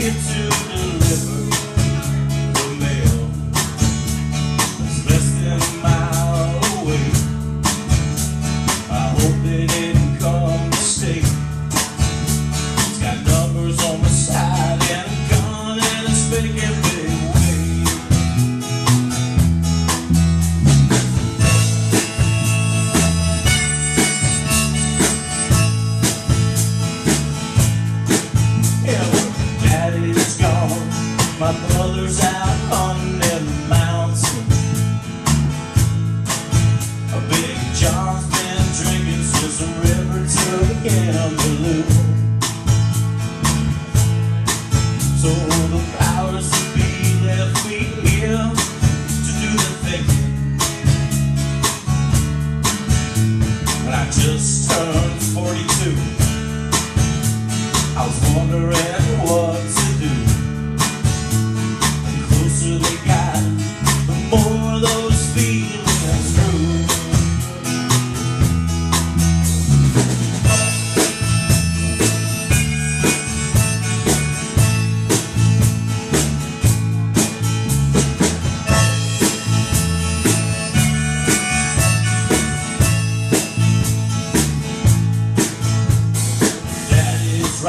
into So the powers be left here to do the thinking. I just turned 42 I was wondering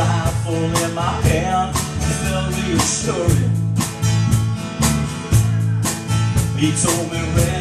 I have in my hand Tell me a story He told me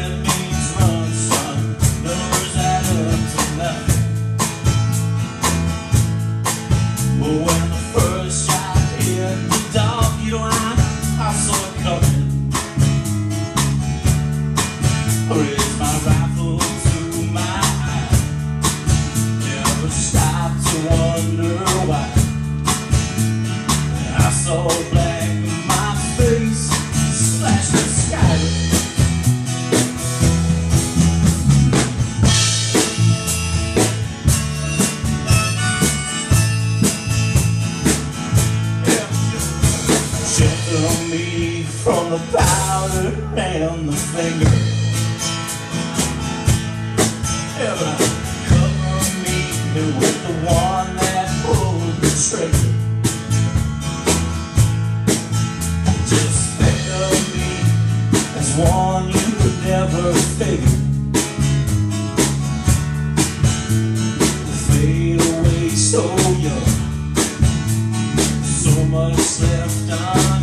so black. My face splashed the sky. Me from the powder and the finger. love.